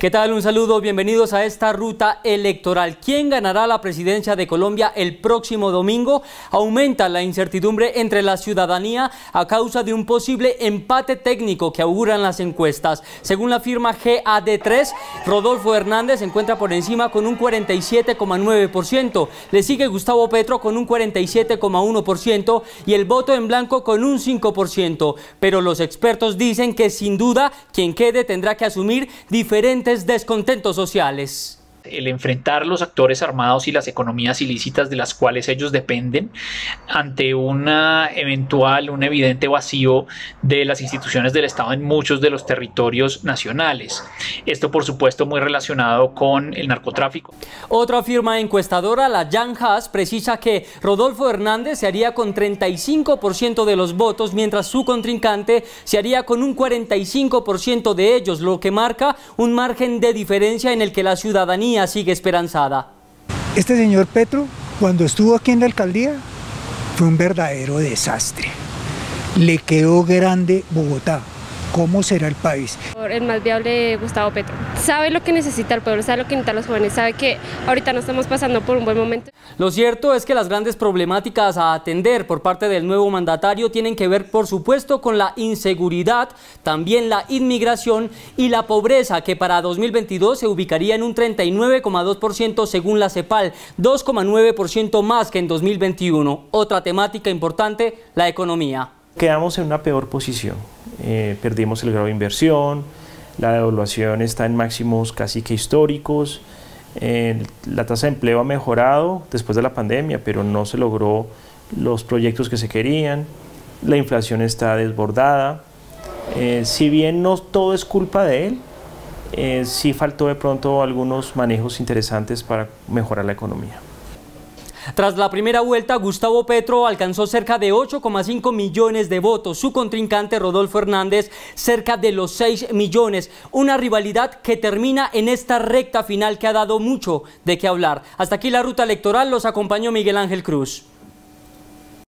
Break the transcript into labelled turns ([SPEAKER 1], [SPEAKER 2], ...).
[SPEAKER 1] ¿Qué tal? Un saludo, bienvenidos a esta ruta electoral. ¿Quién ganará la presidencia de Colombia el próximo domingo? Aumenta la incertidumbre entre la ciudadanía a causa de un posible empate técnico que auguran las encuestas. Según la firma GAD3, Rodolfo Hernández se encuentra por encima con un 47,9%, le sigue Gustavo Petro con un 47,1% y el voto en blanco con un 5%. Pero los expertos dicen que sin duda quien quede tendrá que asumir diferentes descontentos sociales
[SPEAKER 2] el enfrentar los actores armados y las economías ilícitas de las cuales ellos dependen ante una eventual, un evidente vacío de las instituciones del Estado en muchos de los territorios nacionales. Esto, por supuesto, muy relacionado con el narcotráfico.
[SPEAKER 1] Otra firma encuestadora, la Jan Haas, precisa que Rodolfo Hernández se haría con 35% de los votos, mientras su contrincante se haría con un 45% de ellos, lo que marca un margen de diferencia en el que la ciudadanía sigue esperanzada.
[SPEAKER 3] Este señor Petro, cuando estuvo aquí en la alcaldía, fue un verdadero desastre. Le quedó grande Bogotá cómo será el país.
[SPEAKER 4] El más viable Gustavo Petro. Sabe lo que necesita el pueblo, sabe lo que necesitan los jóvenes, sabe que ahorita no estamos pasando por un buen momento.
[SPEAKER 1] Lo cierto es que las grandes problemáticas a atender por parte del nuevo mandatario tienen que ver, por supuesto, con la inseguridad, también la inmigración y la pobreza, que para 2022 se ubicaría en un 39,2% según la CEPAL, 2,9% más que en 2021. Otra temática importante, la economía.
[SPEAKER 5] Quedamos en una peor posición. Eh, perdimos el grado de inversión, la devaluación está en máximos casi que históricos, eh, la tasa de empleo ha mejorado después de la pandemia, pero no se logró los proyectos que se querían, la inflación está desbordada, eh, si bien no todo es culpa de él, sí faltó de pronto algunos manejos interesantes para mejorar la economía.
[SPEAKER 1] Tras la primera vuelta, Gustavo Petro alcanzó cerca de 8,5 millones de votos. Su contrincante, Rodolfo Hernández, cerca de los 6 millones. Una rivalidad que termina en esta recta final que ha dado mucho de qué hablar. Hasta aquí la ruta electoral. Los acompañó Miguel Ángel Cruz.